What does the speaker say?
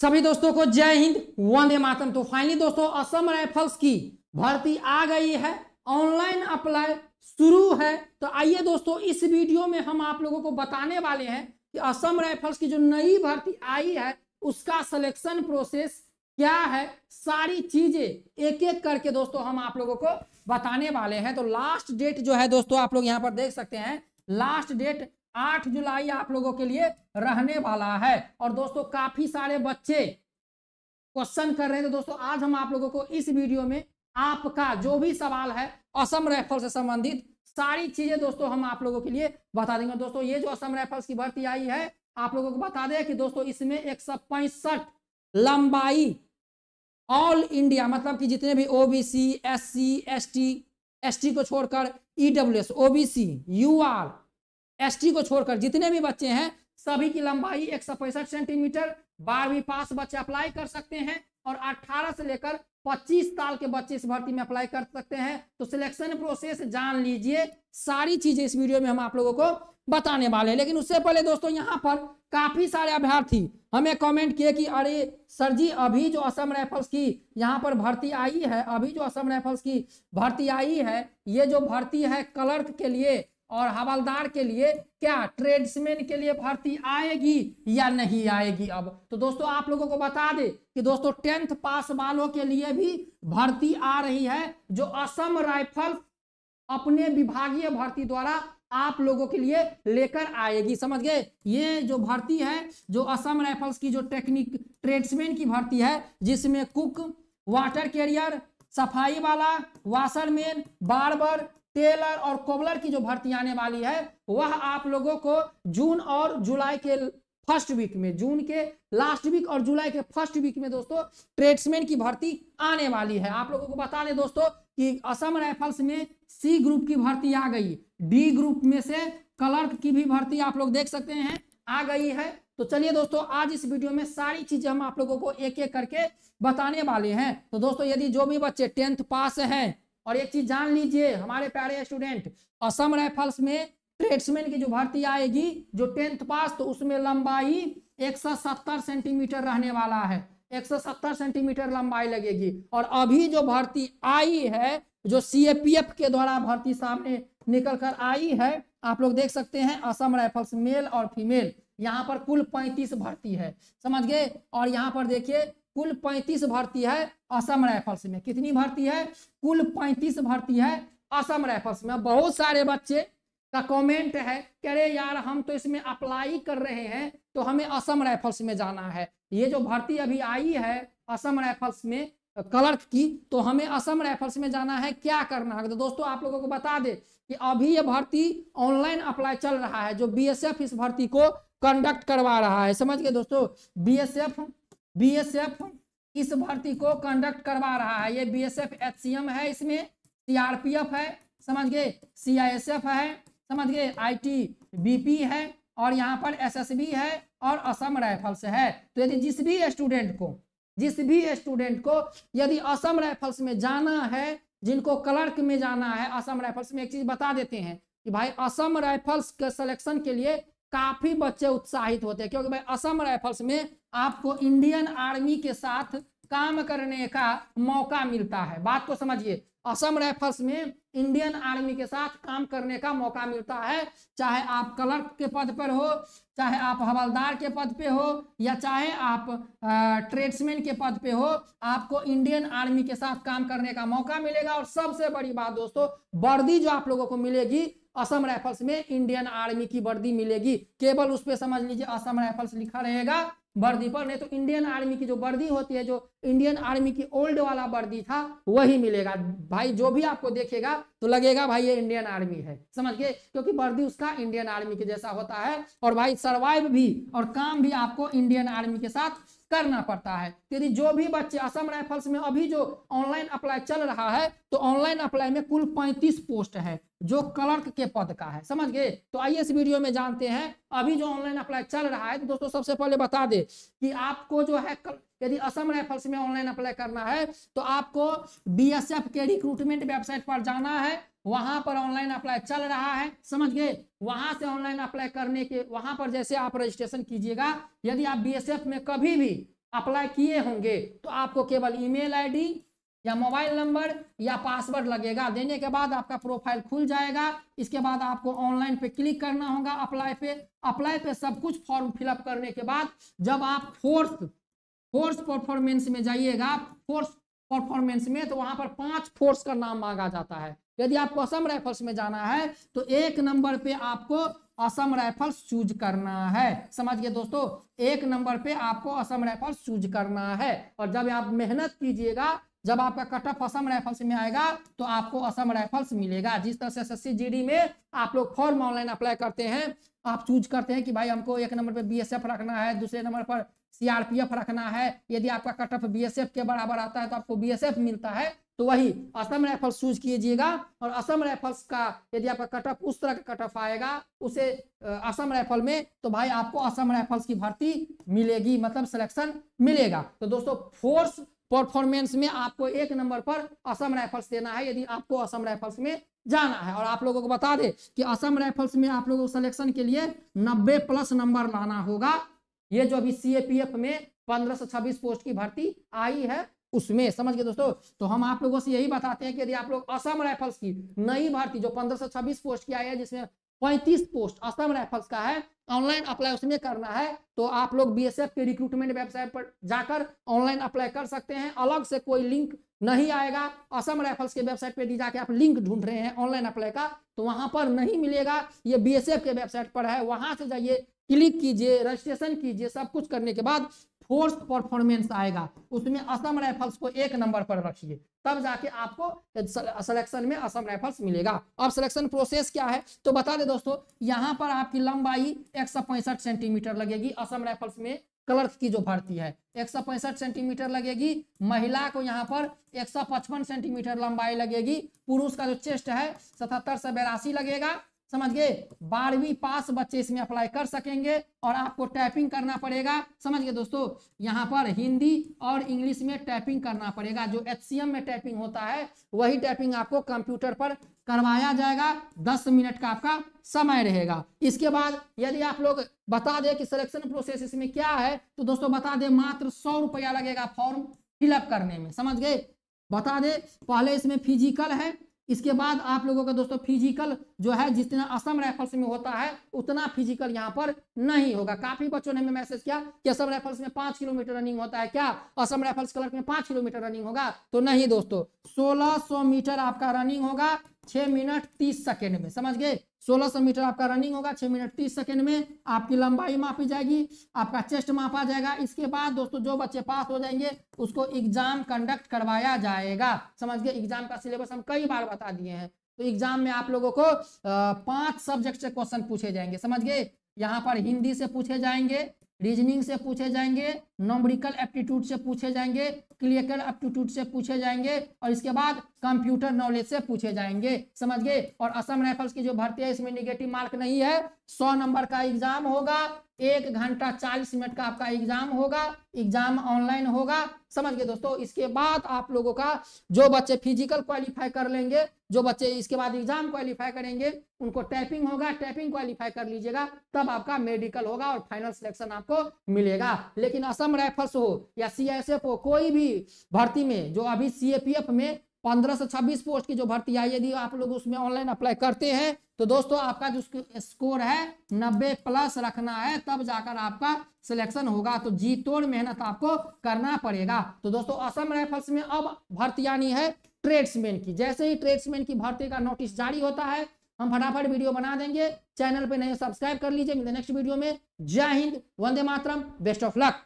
सभी दोस्तों को जय हिंद, वंदे मातरम। तो फाइनली दोस्तों, असम राइफल्स की भर्ती आ गई है। ऑनलाइन अप्लाई शुरू है। तो आइए दोस्तों, इस वीडियो में हम आप लोगों को बताने वाले हैं कि असम राइफल्स की जो नई भर्ती आई है, उसका सिलेक्शन प्रोसेस क्या है? सारी चीज़ें एक एक करके दोस्तों हम आप लोगों को बताने वाले हैं। तो लास्ट डेट जो है दोस्तों, आप लोग यहाँ पर देख सकते हैं। लास्ट डेट आठ जुलाई आप लोगों के लिए रहने वाला है। और दोस्तों, काफ़ी सारे बच्चे क्वेश्चन कर रहे हैं। तो दोस्तों, आज हम आप लोगों को इस वीडियो में आपका जो भी सवाल है, असम राइफल से संबंधित सारी चीज़ें दोस्तों हम आप लोगों के लिए बता देंगे। दोस्तों, ये जो असम राइफल्स की भर्ती आई है, आप लोगों को बता दें कि दोस्तों, इसमें एक सौ पैंसठ लंबाई ऑल इंडिया मतलब कि जितने भी ओबीसी एससी एसटी एसटी को छोड़कर E W S OBC UR ST को छोड़कर जितने भी बच्चे हैं, सभी की लंबाई एक सौ पैंसठ सेंटीमीटर, बारहवीं पास बच्चे अप्लाई कर सकते हैं और 18 से लेकर 25 साल के बच्चे इस भर्ती में अप्लाई कर सकते हैं। तो सिलेक्शन प्रोसेस जान लीजिए, सारी चीज़ें इस वीडियो में हम आप लोगों को बताने वाले हैं। लेकिन उससे पहले दोस्तों, यहाँ पर काफ़ी सारे अभ्यर्थी हमें कमेंट किए कि, अरे सर जी, अभी जो असम राइफल्स की यहाँ पर भर्ती आई है, अभी जो असम राइफल्स की भर्ती आई है, ये जो भर्ती है क्लर्क के लिए और हवलदार के लिए क्या ट्रेड्समैन के लिए भर्ती आएगी या नहीं आएगी अब? तो दोस्तों, आप लोगों को बता दे कि दोस्तों टेंथ पास वालों के लिए भी भर्ती आ रही है, जो असम राइफल अपने विभागीय भर्ती द्वारा आप लोगों के लिए लेकर आएगी। समझ गए? ये जो भर्ती है, जो असम राइफल्स की जो टेक्निक ट्रेड्समैन की भर्ती है, जिसमें कुक वाटर कैरियर सफ़ाई वाला वाशरमैन बार्बर टेलर और कोबलर की जो भर्ती आने वाली है, वह आप लोगों को जून और जुलाई के फ़र्स्ट वीक में, जून के लास्ट वीक और जुलाई के फ़र्स्ट वीक में दोस्तों, ट्रेड्समैन की भर्ती आने वाली है। आप लोगों को बता दें दोस्तों कि असम राइफल्स में सी ग्रुप की भर्ती आ गई। डी ग्रुप में से क्लर्क की भी भर्ती आप लोग देख सकते हैं, आ गई है। तो चलिए दोस्तों, आज इस वीडियो में सारी चीज़ें हम आप लोगों को एक एक करके बताने वाले हैं। तो दोस्तों, यदि जो भी बच्चे टेंथ पास हैं और एक चीज़ जान लीजिए, हमारे प्यारे स्टूडेंट असम राइफल्स में ट्रेड्समैन की जो भर्ती आएगी, जो टेंथ पास तो उसमें लंबाई 170 सेंटीमीटर रहने वाला है। 170 सेंटीमीटर लंबाई लगेगी। और अभी जो भर्ती आई है, जो सीएपीएफ के द्वारा भर्ती सामने निकल कर आई है, आप लोग देख सकते हैं असम राइफल्स मेल और फीमेल यहाँ पर कुल 35 भर्ती है। समझ गए? और यहाँ पर देखिए कुल 35 भर्ती है, असम राइफल्स में। कितनी भर्ती है? कुल 35 भर्ती है, असम राइफल्स में। बहुत सारे बच्चे का कमेंट है कह रहे यार, हम तो इसमें अप्लाई कर रहे हैं तो हमें असम राइफल्स में जाना है। ये जो भर्ती अभी आई है असम राइफल्स में, क्लर्क की तो हमें असम राइफल्स में जाना है। क्या करना है? तो दोस्तों, आप लोगों को बता दे कि अभी ये भर्ती ऑनलाइन अप्लाई चल रहा है, जो बीएसएफ इस भर्ती को कंडक्ट करवा रहा है। समझ गए दोस्तों? बीएसएफ बीएसएफ इस भर्ती को कंडक्ट करवा रहा है। ये बीएसएफ एचसीएम है इसमें सीआरपीएफ है, समझ गए? सीआईएसएफ है, समझ गए? आईटी बीपी है और यहाँ पर एसएसबी है और असम राइफल्स है। तो यदि जिस भी स्टूडेंट को, जिस भी स्टूडेंट को यदि असम राइफल्स में जाना है, जिनको क्लर्क में जाना है, असम राइफल्स में एक चीज़ बता देते हैं कि भाई असम राइफल्स के सिलेक्शन के लिए काफ़ी बच्चे उत्साहित होते हैं, क्योंकि भाई असम राइफल्स में आपको इंडियन आर्मी के साथ काम करने का मौका मिलता है। बात को समझिए, असम राइफल्स में इंडियन आर्मी के साथ काम करने का मौका मिलता है, चाहे आप क्लर्क के पद पर हो, चाहे आप हवलदार के पद पे हो, या चाहे आप ट्रेड्समैन के पद पे हो, आपको इंडियन आर्मी के साथ काम करने का मौका मिलेगा। और सबसे बड़ी बात दोस्तों, वर्दी जो आप लोगों को मिलेगी असम राइफल्स में इंडियन आर्मी की वर्दी मिलेगी। केवल उस पर समझ लीजिए, असम राइफल्स लिखा रहेगा वर्दी पर, नहीं तो इंडियन आर्मी की जो वर्दी होती है, जो इंडियन आर्मी की ओल्ड वाला वर्दी था, वही मिलेगा। भाई, जो भी आपको देखेगा तो लगेगा भाई, ये इंडियन आर्मी है। समझ गए? क्योंकि वर्दी उसका इंडियन आर्मी के जैसा होता है, और भाई सरवाइव भी और काम भी आपको इंडियन आर्मी के साथ करना पड़ता है। यदि जो भी बच्चे असम राइफल्स में अभी जो ऑनलाइन अप्लाई चल रहा है तो ऑनलाइन अप्लाई में कुल 35 पोस्ट है। जो क्लर्क के पद का है, समझ गए? तो आइए इस वीडियो में जानते हैं, अभी जो ऑनलाइन अप्लाई चल रहा है तो दोस्तों सबसे पहले बता दे कि आपको जो है यदि असम राइफल्स में ऑनलाइन अप्लाई करना है तो आपको बीएसएफ के रिक्रूटमेंट वेबसाइट पर जाना है, वहाँ पर ऑनलाइन अप्लाई चल रहा है, समझ गए? वहाँ से ऑनलाइन अप्लाई करने के, वहाँ पर जैसे आप रजिस्ट्रेशन कीजिएगा, यदि आप बीएसएफ में कभी भी अप्लाई किए होंगे तो आपको केवल ईमेल आईडी या मोबाइल नंबर या पासवर्ड लगेगा। देने के बाद आपका प्रोफ़ाइल खुल जाएगा। इसके बाद आपको ऑनलाइन पे क्लिक करना होगा अप्लाई पे। अप्लाई पे सब कुछ फॉर्म फिलअप करने के बाद जब आप फोर्स फोर्स परफॉर्मेंस में जाइएगा फोर्स परफॉर्मेंस में तो वहाँ पर पाँच फोर्स का नाम मांगा जाता है। यदि आपको असम राइफल्स में जाना है तो एक नंबर पे आपको असम राइफल्स चूज़ करना है। समझ गए दोस्तों, एक नंबर पे आपको असम राइफल्स चूज़ करना है। और जब आप मेहनत कीजिएगा जब आपका कट ऑफ़ असम राइफल्स में आएगा तो आपको असम राइफल्स मिलेगा। जिस तरह से एस एस में आप लोग फॉर्म ऑनलाइन अप्लाई करते हैं, आप चूज़ करते हैं कि भाई हमको एक नंबर पे बीएसएफ रखना है, दूसरे नंबर पर सीआरपीएफ रखना है। यदि आपका कट ऑफ़ बीएसएफ के बराबर आता है तो आपको बीएसएफ मिलता है। तो वही असम राइफल्स चूज़ कीजिएगा और असम राइफल्स का यदि आपका कट ऑफ़ उस तरह का कट ऑफ़ आएगा, उसे असम राइफल में तो भाई आपको असम राइफल्स की भर्ती मिलेगी मतलब सिलेक्शन मिलेगा। तो दोस्तों फोर्स परफॉर्मेंस में आपको एक नंबर पर असम राइफल्स देना है, यदि आपको असम राइफल्स में जाना है। और आप लोगों को बता दे कि असम राइफल्स में आप लोगों को सिलेक्शन के लिए 90 प्लस नंबर लाना होगा। ये जो अभी सीएपीएफ में पंद्रह से छब्बीस पोस्ट की भर्ती आई है, उसमें, समझ गए दोस्तों? तो हम आप लोगों से यही बताते हैं कि यदि आप लोग असम राइफल्स की नई भर्ती, जो पंद्रह से छब्बीस पोस्ट की आई है, जिसमें पैंतीस पोस्ट असम राइफल्स का है ऑनलाइन अप्लाई उसमें करना है तो आप लोग बीएसएफ के रिक्रूटमेंट वेबसाइट पर जाकर ऑनलाइन अप्लाई कर सकते हैं। अलग से कोई लिंक नहीं आएगा। असम राइफल्स के वेबसाइट पे दी जाके आप लिंक ढूंढ रहे हैं ऑनलाइन अप्लाई का तो वहाँ पर नहीं मिलेगा। ये बीएसएफ के वेबसाइट पर है, वहाँ से जाइए क्लिक कीजिए रजिस्ट्रेशन कीजिए, सब कुछ करने के बाद फोर्स परफॉर्मेंस आएगा, उसमें असम राइफल्स को एक नंबर पर रखिए। तब जाके आपको सिलेक्शन में असम राइफल्स मिलेगा। अब सिलेक्शन प्रोसेस क्या है? तो बता दे दोस्तों, यहाँ पर आपकी लंबाई एक सौ पैंसठ सेंटीमीटर लगेगी असम राइफल्स में क्लर्क की जो भर्ती है। एक सौ पैंसठ सेंटीमीटर लगेगी, महिला को यहाँ पर एक सौ पचपन सेंटीमीटर लंबाई लगेगी, पुरुष का जो चेस्ट है, सतहत्तर से बेरासी लगेगा समझ गए बारहवीं पास बच्चे इसमें अप्लाई कर सकेंगे और आपको टाइपिंग करना पड़ेगा। समझ गए दोस्तों, यहाँ पर हिंदी और इंग्लिश में टाइपिंग करना पड़ेगा। जो एच में टाइपिंग होता है, वही टाइपिंग आपको कंप्यूटर पर करवाया जाएगा। दस मिनट का आपका समय रहेगा। इसके बाद यदि आप लोग बता दें कि सिलेक्शन प्रोसेस इसमें क्या है तो दोस्तों बता दें, मात्र सौ रुपया लगेगा फॉर्म फिलअप करने में। समझ गए? बता दें, पहले इसमें फ़िज़िकल है इसके बाद आप लोगों का दोस्तों फ़िज़िकल जो है जितना असम राइफल्स में होता है, उतना फ़िज़िकल यहाँ पर नहीं होगा। काफ़ी बच्चों ने हमें मैसेज किया कि असम राइफल्स में पाँच किलोमीटर रनिंग होता है क्या? असम राइफल्स क्लर्क में पाँच किलोमीटर रनिंग होगा? तो नहीं दोस्तों, सोलह सो मीटर आपका रनिंग होगा। छह मिनट तीस सेकेंड में, समझ गए? 1600 मीटर आपका रनिंग होगा, छह मिनट तीस सेकेंड में आपकी लंबाई मापी जाएगी, आपका चेस्ट मापा जाएगा। इसके बाद दोस्तों, जो बच्चे पास हो जाएँगे, उसको एग्ज़ाम कंडक्ट करवाया जाएगा। समझ गए? एग्ज़ाम का सिलेबस हम कई बार बता दिए हैं। तो एग्ज़ाम में आप लोगों को पाँच सब्जेक्ट से क्वेश्चन पूछे जाएँगे, समझ गए? यहाँ पर हिंदी से पूछे जाएँगे रीजनिंग से पूछे जाएँगे नॉमरिकल एप्टीट्यूड से पूछे जाएँगे क्लियर एप्टीट्यूड से पूछे जाएँगे, और इसके बाद कंप्यूटर नॉलेज से पूछे जाएँगे। समझ गए? और असम राइफल्स की जो भर्ती है, इसमें निगेटिव मार्क नहीं है। सौ नंबर का एग्ज़ाम होगा। एक घंटा चालीस मिनट का आपका एग्ज़ाम होगा। एग्ज़ाम ऑनलाइन होगा। समझ गए दोस्तों? इसके बाद आप लोगों का जो बच्चे फ़िज़िकल क्वालिफाई कर लेंगे, जो बच्चे इसके बाद एग्ज़ाम क्वालिफाई करेंगे, उनको टाइपिंग होगा। टाइपिंग क्वालिफाई कर लीजिएगा। तब आपका मेडिकल होगा और फाइनल सिलेक्शन आपको मिलेगा। लेकिन असम राइफल्स हो या सी हो, कोई भी भर्ती में, जो अभी सी में पंद्रह से छब्बीस पोस्ट की जो भर्ती आई यदि आप लोग उसमें ऑनलाइन अप्लाई करते हैं तो दोस्तों आपका जो स्कोर है, नब्बे प्लस रखना है, तब जाकर आपका सिलेक्शन होगा। तो जी तोड़ मेहनत आपको करना पड़ेगा। तो दोस्तों असम राइफल्स में अब भर्ती आनी है ट्रेड्समैन की। जैसे ही ट्रेड्समैन की भर्ती का नोटिस जारी होता है, हम फटाफट वीडियो बना देंगे। चैनल पे नए सब्सक्राइब कर लीजिए। मिलते नेक्स्ट वीडियो में। जय हिंद, वंदे मातरम बेस्ट ऑफ़ लक